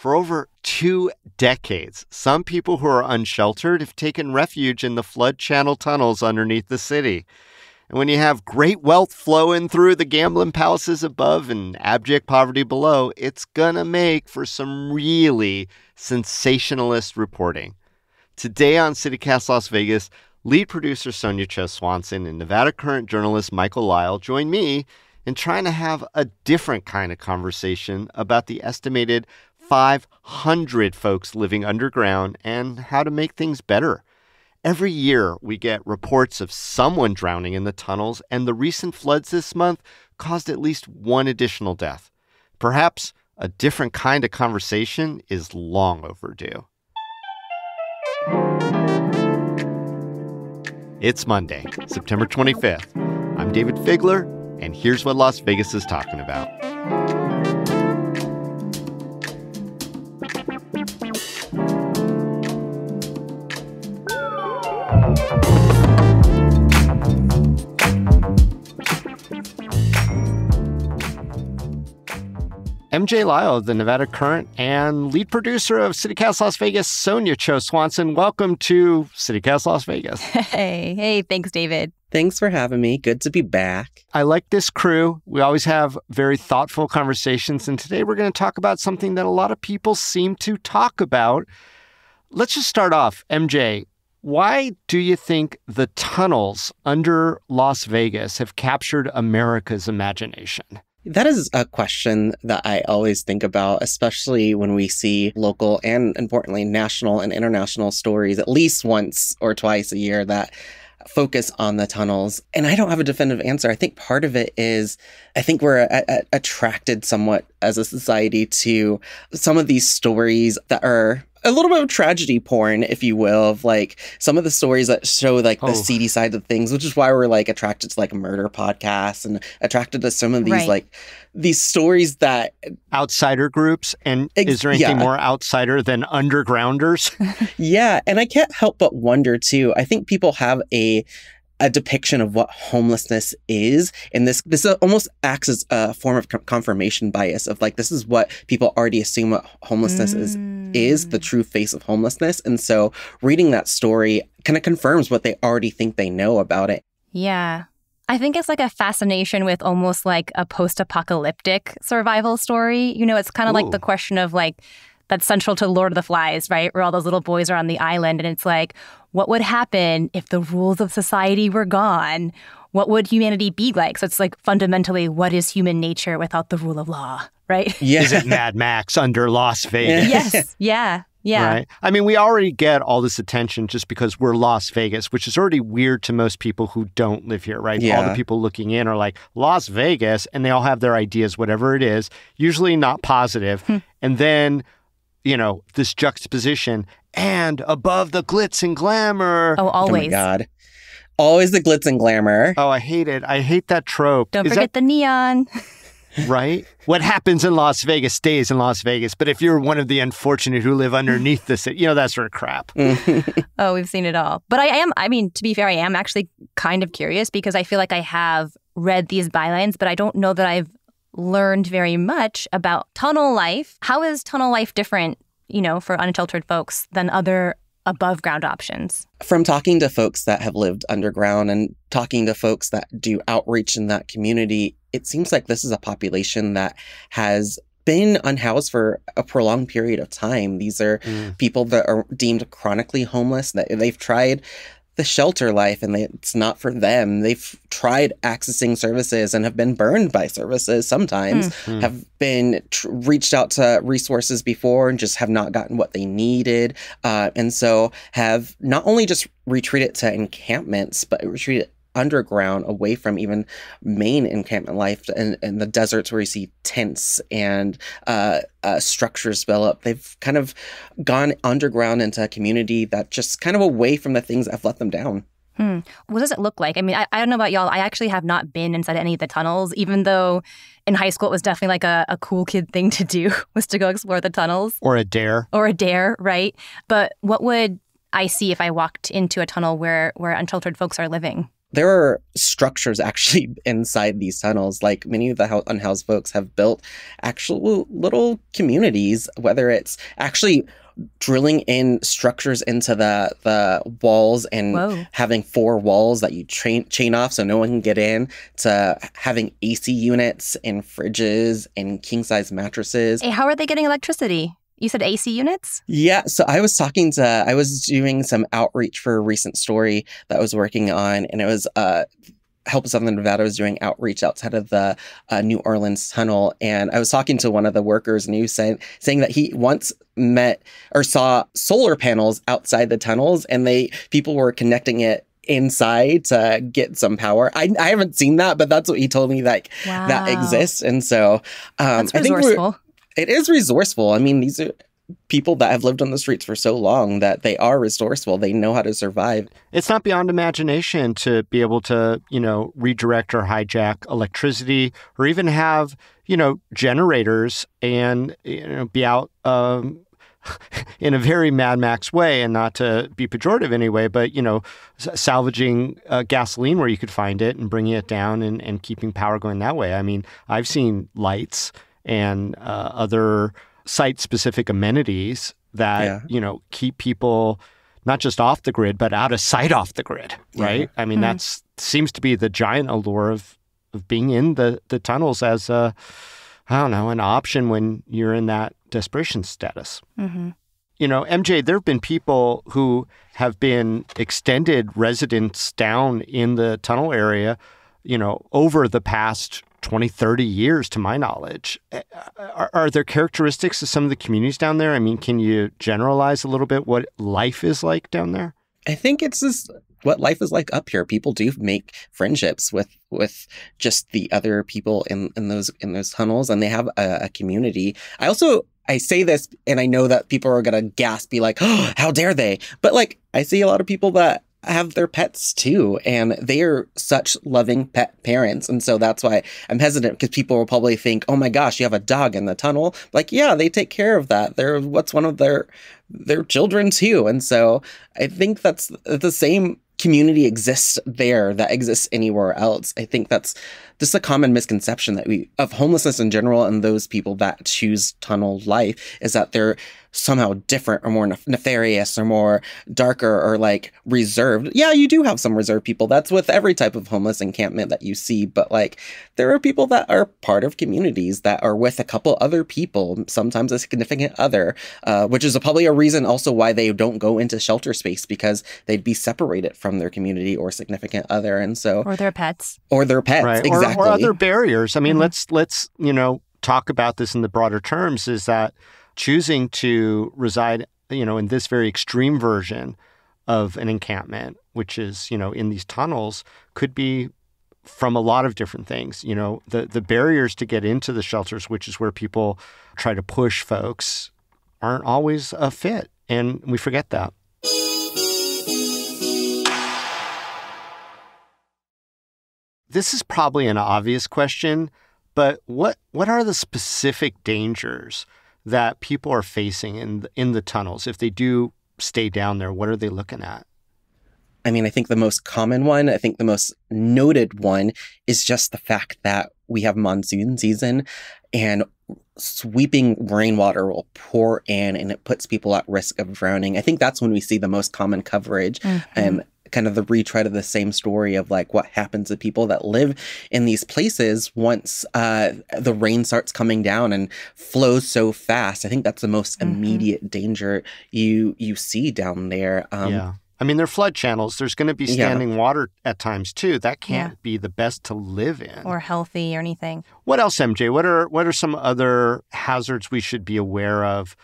For over two decades, some people who are unsheltered have taken refuge in the flood channel tunnels underneath the city. And when you have great wealth flowing through the gambling palaces above and abject poverty below, it's gonna make for some really sensationalist reporting. Today on CityCast Las Vegas, lead producer Sonja Cho Swanson and Nevada Current journalist Michael Lyle join me in trying to have a different kind of conversation about the estimated 500 folks living underground and how to make things better. Every year, we get reports of someone drowning in the tunnels, and the recent floods this month caused at least one additional death. Perhaps a different kind of conversation is long overdue. It's Monday, September 25th. I'm Dayvid Figler, and here's what Las Vegas is talking about. MJ Lyle, the Nevada Current and lead producer of CityCast Las Vegas, Sonja Cho Swanson. Welcome to CityCast Las Vegas. Hey, hey, thanks, Dayvid. Thanks for having me. Good to be back. I like this crew. We always have very thoughtful conversations. And today we're going to talk about something that a lot of people seem to talk about. Let's just start off. MJ, why do you think the tunnels under Las Vegas have captured America's imagination? That is a question that I always think about, especially when we see local and importantly, national and international stories at least once or twice a year that focus on the tunnels. And I don't have a definitive answer. I think part of it is I think we're a- a- attracted somewhat as a society to some of these stories that are a little bit of tragedy porn, if you will, of like some of the stories that show like the Oh. seedy side of things, which is why we're like attracted to like murder podcasts and attracted to some of these Right. like these stories that Outsider groups. And Ex- is there anything yeah. more outsider than undergrounders? Yeah, and I can't help but wonder too. I think people have a a depiction of what homelessness is, and this this almost acts as a form of confirmation bias of like this is what people already assume what homelessness is mm. Is the Mm. true face of homelessness, and so reading that story kind of confirms what they already think they know about it. Yeah. I think it's like a fascination with almost like a post apocalyptic survival story. You know, it's kind of like the question of like, that's central to Lord of the Flies, right? Where all those little boys are on the island. And it's like, what would happen if the rules of society were gone? What would humanity be like? So it's like fundamentally, what is human nature without the rule of law, right? Yeah, Is it Mad Max under Las Vegas? yes. Yeah. Yeah. Right. I mean, we already get all this attention just because we're Las Vegas, which is already weird to most people who don't live here, right? Yeah. All the people looking in are like, Las Vegas, and they all have their ideas, whatever it is, usually not positive. Hmm. And then, you know, this juxtaposition and above the glitz and glamour. Oh, always. Oh my always. god, always the glitz and glamour. Oh, I hate it. I hate that trope. Don't Is forget the neon. right? What happens in Las Vegas stays in Las Vegas. But if you're one of the unfortunate who live underneath the city, you know, that sort of crap. Oh, we've seen it all. But I am, I mean, to be fair, I am actually kind of curious because I feel like I have read these bylines, but I don't know that I've learned very much about tunnel life. How is tunnel life different, you know, for unsheltered folks than other above ground options? from talking to folks that have lived underground and talking to folks that do outreach in that community, it seems like this is a population that has been unhoused for a prolonged period of time. These are Mm. people that are deemed chronically homeless, that they've tried the shelter life and they, it's not for them. They've tried accessing services and have been burned by services sometimes, Hmm. have been tr- reached out to resources before and just have not gotten what they needed. Uh, and so have not only just retreated to encampments, but retreated underground away from even main encampment life and, and the deserts where you see tents and uh, uh, structures develop. They've kind of gone underground into a community that just kind of away from the things that have let them down. Hmm. What does it look like? I mean, I, I don't know about y'all. I actually have not been inside any of the tunnels, even though in high school it was definitely like a, a cool kid thing to do was to go explore the tunnels. Or a dare. or a dare, right? But what would I see if I walked into a tunnel where where unsheltered folks are living? There are structures actually inside these tunnels. Like many of the unhoused folks have built actual little communities, whether it's actually drilling in structures into the the walls and Whoa. having four walls that you train, chain off so no one can get in to having AC units and fridges and king size mattresses. Hey, how are they getting electricity? You said AC units? Yeah. So I was talking to, I was doing some outreach for a recent story that I was working on, and it was uh, Help Southern Nevada was doing outreach outside of the uh, New Orleans tunnel, and I was talking to one of the workers, and he was saying saying that he once met or saw solar panels outside the tunnels, and they people were connecting it inside to get some power. I, I haven't seen that, but that's what he told me like wow. that exists. And so um. I think it is resourceful. I mean, these are people that have lived on the streets for so long that they are resourceful. They know how to survive. It's not beyond imagination to be able to, you know, redirect or hijack electricity or even have, you know, generators and, you know, be out um, in a very Mad Max way, and not to be pejorative anyway, but you know, salvaging uh, gasoline where you could find it and bringing it down and, and keeping power going that way. I mean, I've seen lights and uh, other site specific amenities that yeah. you know keep people not just off the grid but out of sight off the grid right yeah. i mean mm-hmm. that's seems to be the giant allure of of being in the the tunnels as a i don't know an option when you're in that desperation status mm-hmm. you know mj there have been people who have been extended residents down in the tunnel area you know over the past 20, 30 years, to my knowledge. Are, are, there characteristics of some of the communities down there? I mean, can you generalize a little bit what life is like down there? I think it's just what life is like up here. People do make friendships with with just the other people in, in those in those tunnels, and they have a, a community. I also I say this, and I know that people are gonna gasp, be like, "Oh, how dare they?" But like, I see a lot of people that have their pets too and they are such loving pet parents and so that's why i'm hesitant because people will probably think oh my gosh you have a dog in the tunnel. Like yeah they take care of that. They're what's one of their their children too and so i think that's the same community exists there that exists anywhere else. I think that's just a common misconception that we of homelessness in general and those people that choose tunnel life is that they're somehow different or more nefarious or more darker or like reserved. Yeah, you do have some reserved people. That's with every type of homeless encampment that you see. But like, there are people that are part of communities that are with a couple other people, sometimes a significant other, uh, which is a, probably a reason also why they don't go into shelter space because they'd be separated from their community or significant other. And so, or their pets, or their pets, right. exactly or, or other barriers. I mean, mm-hmm. let's let's you know talk about this in the broader terms. Is that choosing to reside, you know, in this very extreme version of an encampment, which is you know in these tunnels, could be from a lot of different things. You know, the the barriers to get into the shelters, which is where people try to push folks, aren't always a fit, and we forget that. This is probably an obvious question, but what what are the specific dangers that people are facing in the, in the tunnels if they do stay down there? What are they looking at? I mean, I think the most common one, I think the most noted one is just the fact that we have monsoon season and sweeping rainwater will pour in and it puts people at risk of drowning. I think that's when we see the most common coverage. Mm-hmm. Um, kind of the retread of the same story of like what happens to people that live in these places once uh, the rain starts coming down and flows so fast. I think that's the most mm-hmm. immediate danger you you see down there. Um, yeah. I mean, they're flood channels. There's going to be standing yeah. water at times too. That can't yeah. be the best to live in, or healthy, or anything. What else, MJ? What are what are some other hazards we should be aware of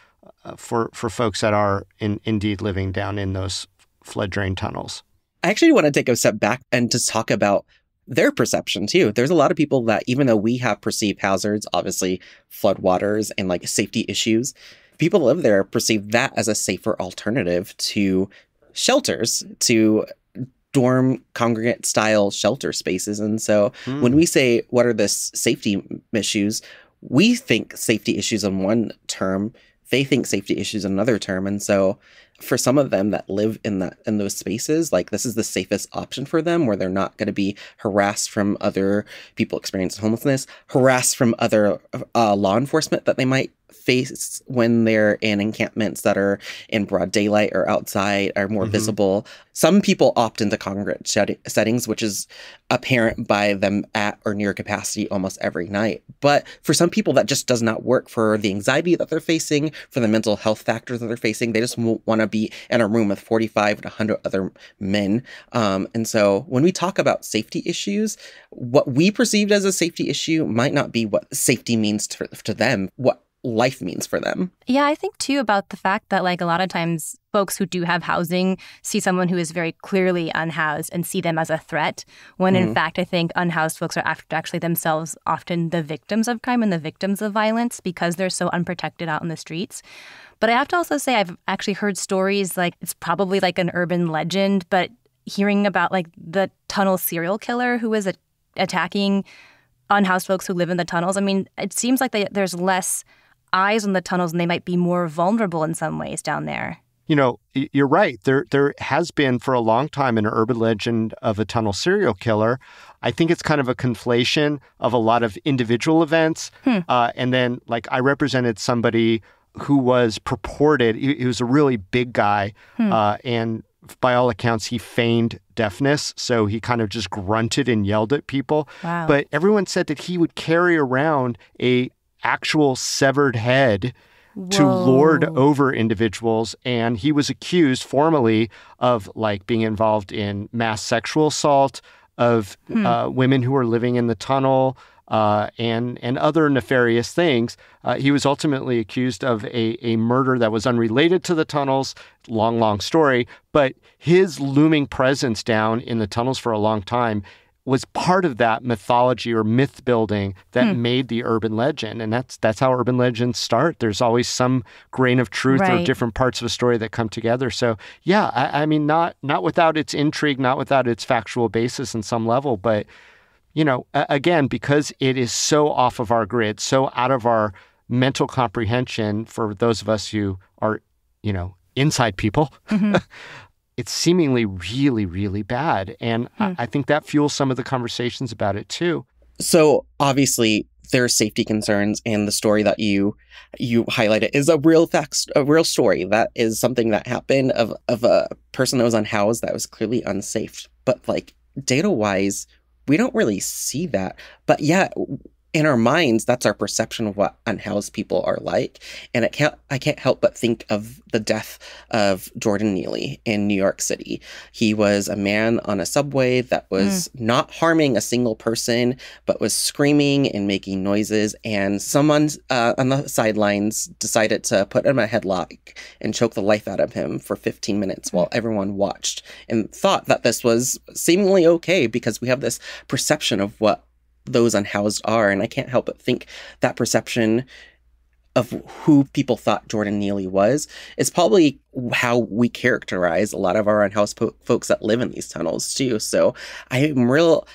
uh, for for folks that are in, indeed living down in those flood drain tunnels? I actually want to take a step back and to talk about their perception too. There's a lot of people that, even though we have perceived hazards, obviously floodwaters and like safety issues, people live there perceive that as a safer alternative to shelters, to dorm congregate style shelter spaces. And so mm. when we say, what are the safety issues? We think safety issues on one term, they think safety issues on another term. And so for some of them that live in that in those spaces, like this is the safest option for them where they're not going to be harassed from other people experiencing homelessness, harassed from other uh, law enforcement that they might face when they're in encampments that are in broad daylight or outside are more mm-hmm. visible. Some people opt into congregate settings, which is apparent by them at or near capacity almost every night. But for some people, that just does not work for the anxiety that they're facing, for the mental health factors that they're facing. They just want to be in a room with 45 to 100 other men. Um, and so when we talk about safety issues, what we perceived as a safety issue might not be what safety means to, to them. What life means for them. Yeah, I think too about the fact that like a lot of times folks who do have housing see someone who is very clearly unhoused and see them as a threat when mm-hmm. in fact I think unhoused folks are actually themselves often the victims of crime and the victims of violence because they're so unprotected out in the streets. But I have to also say I've actually heard stories like it's probably like an urban legend, but hearing about like the tunnel serial killer who was a- attacking unhoused folks who live in the tunnels. I mean, it seems like they, there's less eyes on the tunnels and they might be more vulnerable in some ways down there. You know, you're right. There there has been for a long time an urban legend of a tunnel serial killer. I think it's kind of a conflation of a lot of individual events. Hmm. Uh, and then, like, I represented somebody who was purported, he, he was a really big guy. Hmm. Uh, and by all accounts, he feigned deafness. So he kind of just grunted and yelled at people. Wow. But everyone said that he would carry around a actual severed head Whoa. to lord over individuals. And he was accused formally of like being involved in mass sexual assault of hmm. uh, women who were living in the tunnel. Uh, and and other nefarious things. Uh, he was ultimately accused of a, a murder that was unrelated to the tunnels. Long, long story. But his looming presence down in the tunnels for a long time was part of that mythology or myth building that hmm. made the urban legend and that's that's how urban legends start there's always some grain of truth right. or different parts of a story that come together so yeah I, I, mean not not without its intrigue not without its factual basis in some level but you know again because it is so off of our grid so out of our mental comprehension for those of us who are you know inside people mm-hmm. it's seemingly really, really bad. And hmm. I, I think that fuels some of the conversations about it too. So obviously there are safety concerns and the story that you you highlighted is a real fact a real story that is something that happened of of a person that was unhoused that was clearly unsafe but like data wise we don't really see that but yeah in our minds, that's our perception of what unhoused people are like. And it can't, I can't help but think of the death of Jordan Neely in New York City. He was a man on a subway that was mm. not harming a single person, but was screaming and making noises. And someone uh, on the sidelines decided to put him in a headlock and choke the life out of him for 15 minutes while everyone watched and thought that this was seemingly okay because we have this perception of what those unhoused are. And I can't help but think that perception of who people thought Jordan Neely was is probably how we characterize a lot of our unhoused po- folks that live in these tunnels too. So I'm real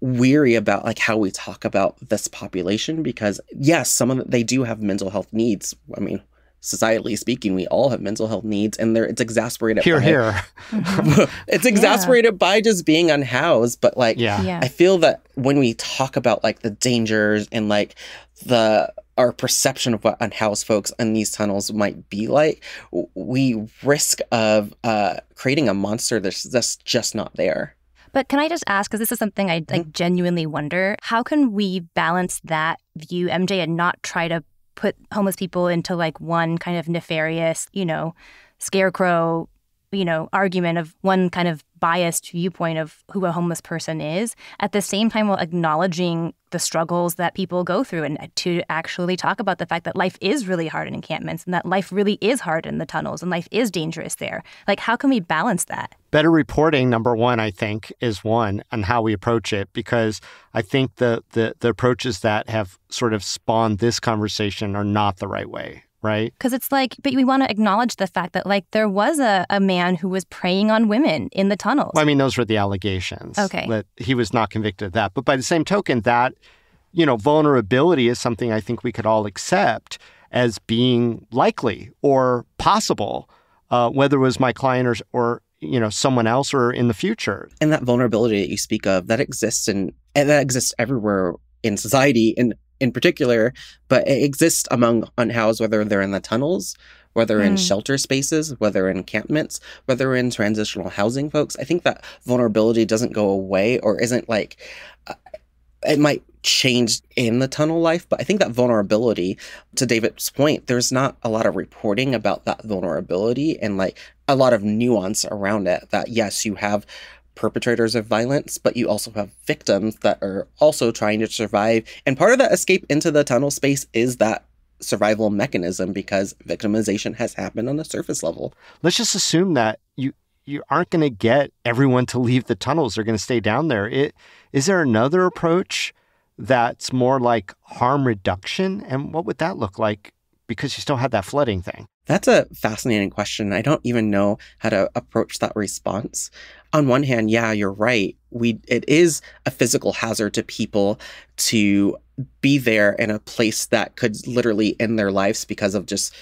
weary about like how we talk about this population because yes, some of them, they do have mental health needs. I mean, societally speaking, we all have mental health needs, and it's exasperated. Here, by, here. it's exasperated yeah. by just being unhoused. But like, yeah. yeah. I feel that when we talk about like the dangers and like the our perception of what unhoused folks in these tunnels might be like, we risk of uh, creating a monster that's, that's just not there. But can I just ask, because this is something I like mm-hmm. genuinely wonder, how can we balance that view, MJ, and not try to put homeless people into like one kind of nefarious, you know, scarecrow, you know, argument of one kind of biased viewpoint of who a homeless person is, at the same time while acknowledging the struggles that people go through and to actually talk about the fact that life is really hard in encampments and that life really is hard in the tunnels and life is dangerous there. Like, how can we balance that? Better reporting, number one, I think, is one on how we approach it because I think the, the, the approaches that have sort of spawned this conversation are not the right way right? Because it's like, but we want to acknowledge the fact that like there was a, a man who was preying on women in the tunnels. Well, I mean, those were the allegations. Okay. That he was not convicted of that. But by the same token, that, you know, vulnerability is something I think we could all accept as being likely or possible. uh, whether it was my client or, or you know someone else or in the future. And that vulnerability that you speak of that exists and that exists everywhere in society, in in particular, but it exists among unhoused, whether they're in the tunnels, whether mm. in shelter spaces, whether in encampments, whether in transitional housing folks. I think that vulnerability doesn't go away or isn't like uh, it might change in the tunnel life, but I think that vulnerability, to Dayvid's point, there's not a lot of reporting about that vulnerability and like a lot of nuance around it. That yes, you have perpetrators of violence, but you also have victims that are also trying to survive. And part of that escape into the tunnel space is that survival mechanism because victimization has happened on the surface level. Let's just assume that you you aren't going to get everyone to leave the tunnels. They're going to stay down there. It, is there another approach that's more like harm reduction? And what would that look like? Because you still have that flooding thing. That's a fascinating question. I don't even know how to approach that response. On one hand, yeah, you're right. We it is a physical hazard to people to be there in a place that could literally end their lives because of just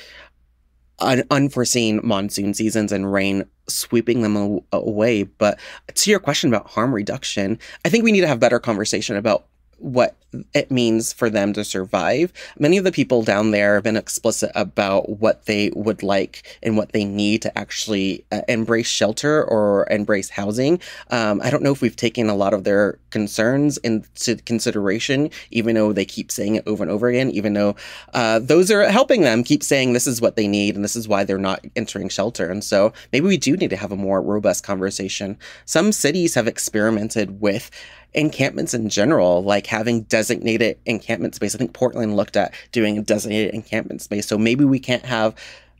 un- unforeseen monsoon seasons and rain sweeping them away. But to your question about harm reduction, I think we need to have better conversation about what it means for them to survive. Many of the people down there have been explicit about what they would like and what they need to actually uh, embrace shelter or embrace housing. Um, I don't know if we've taken a lot of their concerns into consideration, even though they keep saying it over and over again, even though uh, those are helping them keep saying this is what they need and this is why they're not entering shelter. And so maybe we do need to have a more robust conversation. Some cities have experimented with encampments in general, like having designated encampment space. I think Portland looked at doing a designated encampment space. So maybe we can't have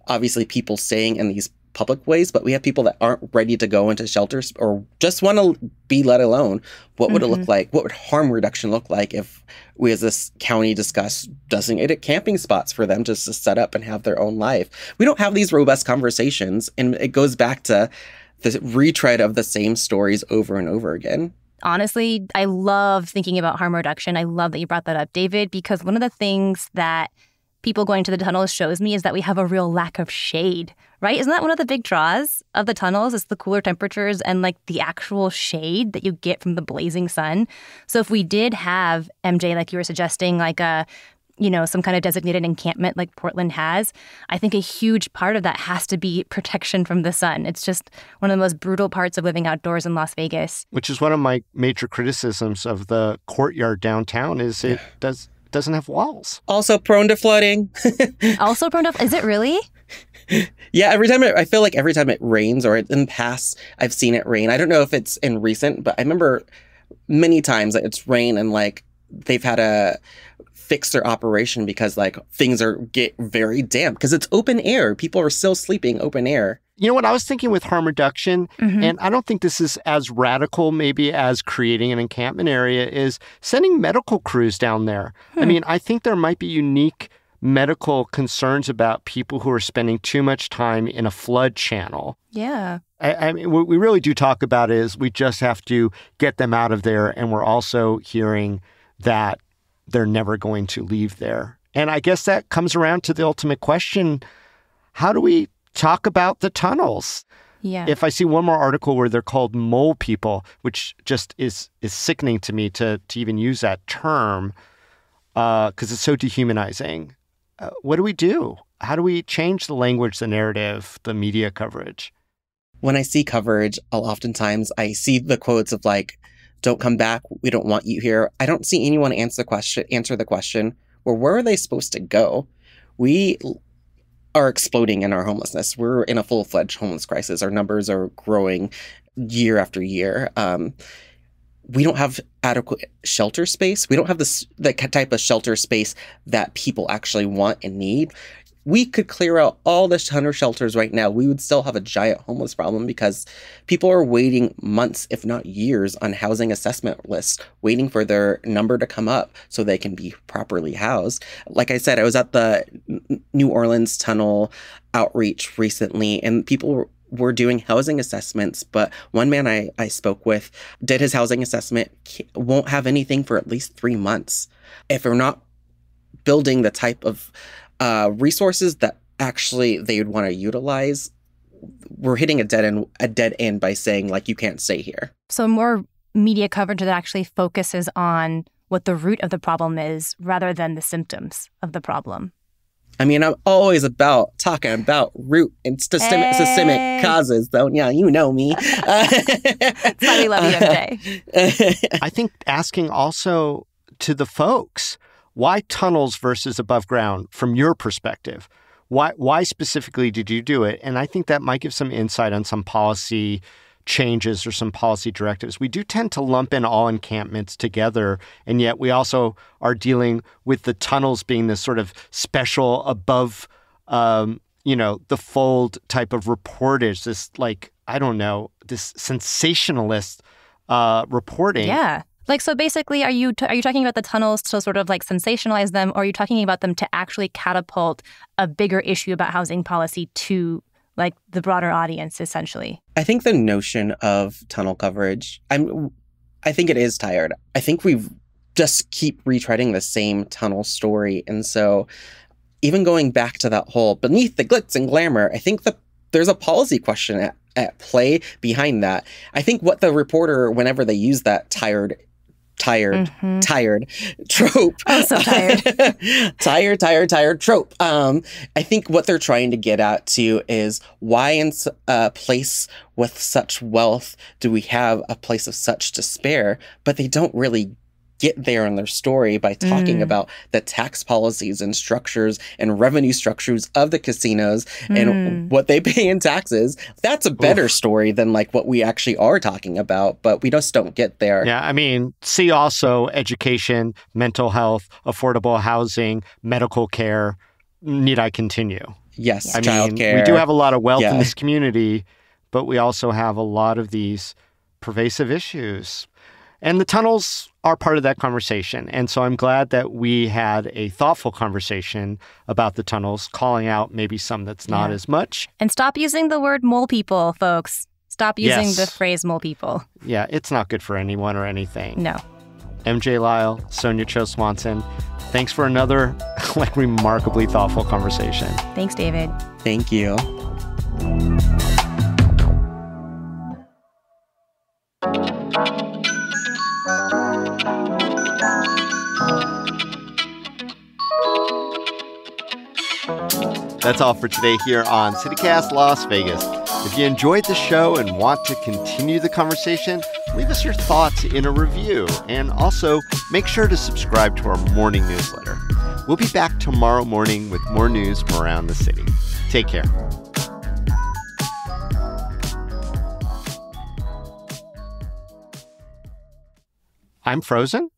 obviously people staying in these public ways, but we have people that aren't ready to go into shelters or just want to be let alone. What would mm-hmm. it look mm-hmm. like? What would harm reduction look like if we as this county discuss designated camping spots for them just to set up and have their own life? We don't have these robust conversations, and it goes back to the retread of the same stories over and over again honestly, I love thinking about harm reduction. I love that you brought that up, Dayvid, because one of the things that people going to the tunnels shows me is that we have a real lack of shade, right? Isn't that one of the big draws of the tunnels? Is the cooler temperatures and like the actual shade that you get from the blazing sun. So if we did have MJ, like you were suggesting, like a you know, some kind of designated encampment like Portland has, I think a huge part of that has to be protection from the sun. It's just one of the most brutal parts of living outdoors in Las Vegas. Which is one of my major criticisms of the courtyard downtown is it does doesn't have walls. Also prone to flooding. also prone to is it really? yeah, every time it, I feel like every time it rains or in the past I've seen it rain. I don't know if it's in recent, but I remember many times it's rain and like they've had a fix their operation because like things are get very damp because it's open air. People are still sleeping open air. You know what I was thinking with harm reduction, mm-hmm. and I don't think this is as radical maybe as creating an encampment area is sending medical crews down there. Hmm. I mean, I think there might be unique medical concerns about people who are spending too much time in a flood channel. Yeah. I, I, mean, what we really do talk about is we just have to get them out of there. And we're also hearing that they're never going to leave there. And I guess that comes around to the ultimate question how do we talk about the tunnels? Yeah. If I see one more article where they're called mole people, which just is is sickening to me to to even use that term, because uh, it's so dehumanizing. Uh, what do we do? How do we change the language, the narrative, the media coverage? When I see coverage, I'll oftentimes I see the quotes of like, don't come back. We don't want you here. I don't see anyone answer the question, answer the question, well, where are they supposed to go? We are exploding in our homelessness. We're in a full fledged homeless crisis. Our numbers are growing year after year. Um, we don't have adequate shelter space. We don't have this the type of shelter space that people actually want and need we could clear out all the hunter shelters right now, we would still have a giant homeless problem because people are waiting months, if not years, on housing assessment lists, waiting for their number to come up so they can be properly housed. Like I said, I was at the New Orleans Tunnel outreach recently, and people were doing housing assessments, but one man I, I spoke with did his housing assessment, won't have anything for at least three months. If we're not building the type of uh, resources that actually they would want to utilize, we're hitting a dead end a dead end by saying like you can't stay here. So more media coverage that actually focuses on what the root of the problem is rather than the symptoms of the problem. I mean, I'm always about talking about root and systemic, Hey. systemic causes, though. Yeah, you know me. That's why we love you, MJ. I think asking also to the folks why tunnels versus above ground from your perspective. Why why specifically did you do it? And I think that might give some insight on some policy changes or some policy directives. We do tend to lump in all encampments together, and yet we also are dealing with the tunnels being this sort of special above, um, you know, the fold type of reportage. This like I don't know, this sensationalist uh, reporting. Yeah. Like so basically are you are you talking about the tunnels to sort of like sensationalize them or are you talking about them to actually catapult a bigger issue about housing policy to like the broader audience essentially? I think the notion of tunnel coverage, I'm, I think it is tired. I think we just keep retreading the same tunnel story, and so even going back to that whole beneath the glitz and glamour, I think that there's a policy question at, at play behind that. I think what the reporter, whenever they use that tired, tired, Mhm. tired trope. Oh, so tired. tired, tired, tired trope. Um, I think what they're trying to get at too is why in a place with such wealth do we have a place of such despair? But they don't really get there in their story by talking Mm. about the tax policies and structures and revenue structures of the casinos and Mm. what they pay in taxes. That's a better Oof. story than like what we actually are talking about, but we just don't get there. Yeah, I mean, see also education, mental health, affordable housing, medical care. Need I continue? Yes, I childcare. mean, we do have a lot of wealth Yeah. in this community, but we also have a lot of these pervasive issues. And the tunnels are part of that conversation. And so I'm glad that we had a thoughtful conversation about the tunnels, calling out maybe some that's not Yeah. as much. And stop using the word mole people, folks. Stop using Yes. the phrase mole people. Yeah, it's not good for anyone or anything. No. MJ Lyle, Sonja Cho Swanson, thanks for another like remarkably thoughtful conversation. Thanks, Dayvid. Thank you. That's all for today here on CityCast Las Vegas. If you enjoyed the show and want to continue the conversation, leave us your thoughts in a review. And also, make sure to subscribe to our morning newsletter. We'll be back tomorrow morning with more news from around the city. Take care. I'm frozen?